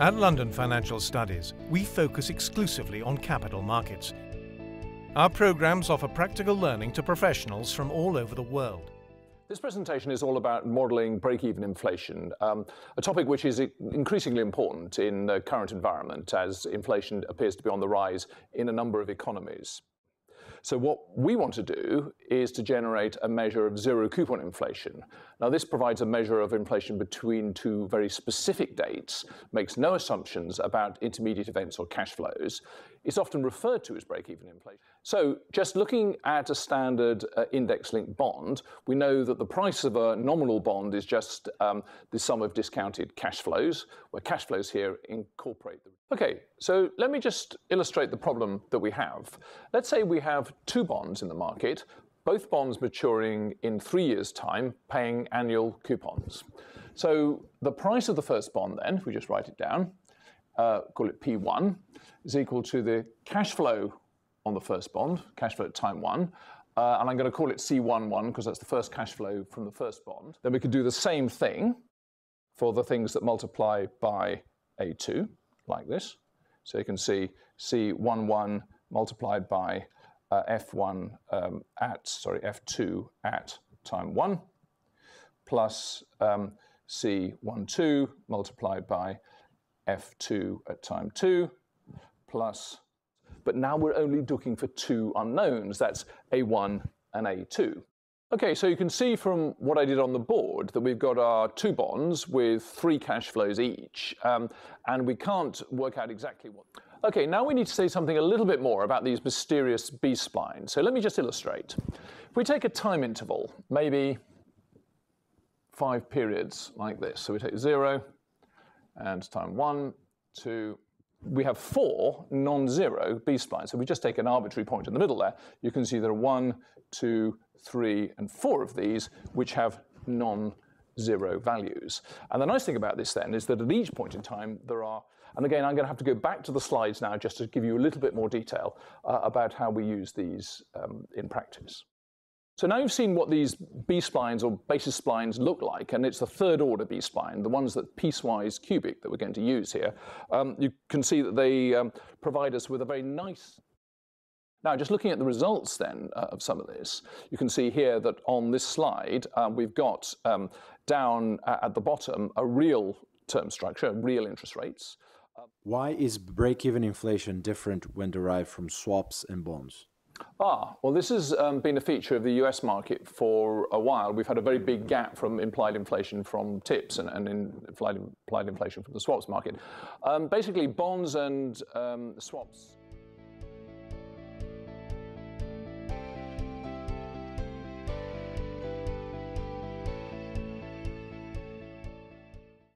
At London Financial Studies, we focus exclusively on capital markets. Our programs offer practical learning to professionals from all over the world. This presentation is all about modelling break-even inflation, um, a topic which is increasingly important in the current environment as inflation appears to be on the rise in a number of economies. So what we want to do is to generate a measure of zero coupon inflation. Now this provides a measure of inflation between two very specific dates, makes no assumptions about intermediate events or cash flows. It's often referred to as break-even inflation. So just looking at a standard uh, index-linked bond, we know that the price of a nominal bond is just um, the sum of discounted cash flows, where cash flows here incorporate the... Okay, so let me just illustrate the problem that we have. Let's say we have two bonds in the market, both bonds maturing in three years' time, paying annual coupons. So the price of the first bond then, if we just write it down, uh, call it P1, is equal to the cash flow on the first bond, cash flow at time one, uh, and I'm going to call it C11 because that's the first cash flow from the first bond. Then we could do the same thing for the things that multiply by A2, like this. So you can see C11 multiplied by F1 um, at, sorry, F2 at time 1 plus um, C12 multiplied by F2 at time 2 plus, but now we're only looking for two unknowns. That's A1 and A2. Okay, so you can see from what I did on the board that we've got our two bonds with three cash flows each, um, and we can't work out exactly what. Okay, now we need to say something a little bit more about these mysterious B-splines. So let me just illustrate. If we take a time interval, maybe five periods like this. So we take zero and time one, two, we have four non-zero B-splines. So if we just take an arbitrary point in the middle there. You can see there are one, two, three, and four of these which have non-zero values. And the nice thing about this then is that at each point in time there are, and again I'm going to have to go back to the slides now just to give you a little bit more detail uh, about how we use these um, in practice. So now you've seen what these B-splines or basis splines look like, and it's the third order B-spline, the ones that piecewise cubic that we're going to use here. Um, you can see that they um, provide us with a very nice now, just looking at the results then uh, of some of this, you can see here that on this slide, uh, we've got um, down at the bottom a real term structure, real interest rates. Why is break-even inflation different when derived from swaps and bonds? Ah, well, this has um, been a feature of the US market for a while. We've had a very big gap from implied inflation from TIPS and, and implied, implied inflation from the swaps market. Um, basically, bonds and um, swaps